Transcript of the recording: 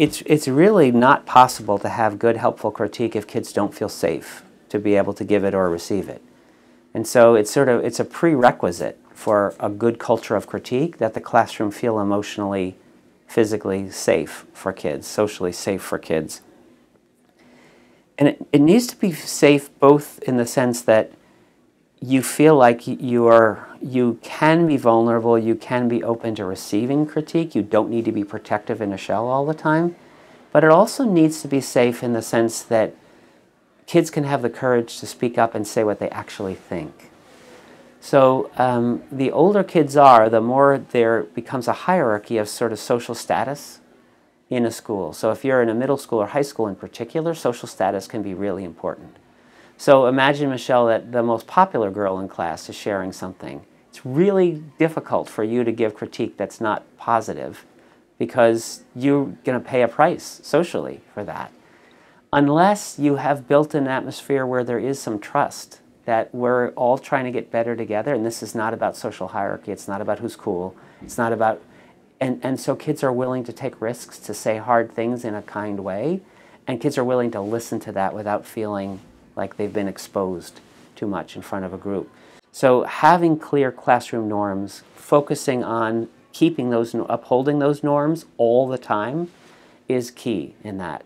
it's, it's really not possible to have good, helpful critique if kids don't feel safe to be able to give it or receive it. And so it's sort of, it's a prerequisite for a good culture of critique that the classroom feel emotionally, physically safe for kids, socially safe for kids. And it, it needs to be safe both in the sense that you feel like you are you can be vulnerable, you can be open to receiving critique, you don't need to be protective in a shell all the time. But it also needs to be safe in the sense that kids can have the courage to speak up and say what they actually think. So um, the older kids are, the more there becomes a hierarchy of sort of social status in a school. So if you're in a middle school or high school in particular, social status can be really important. So imagine, Michelle, that the most popular girl in class is sharing something. It's really difficult for you to give critique that's not positive because you're going to pay a price socially for that. Unless you have built an atmosphere where there is some trust that we're all trying to get better together, and this is not about social hierarchy, it's not about who's cool, it's not about and, and so kids are willing to take risks to say hard things in a kind way, and kids are willing to listen to that without feeling like they've been exposed too much in front of a group. So having clear classroom norms, focusing on keeping those, upholding those norms all the time is key in that.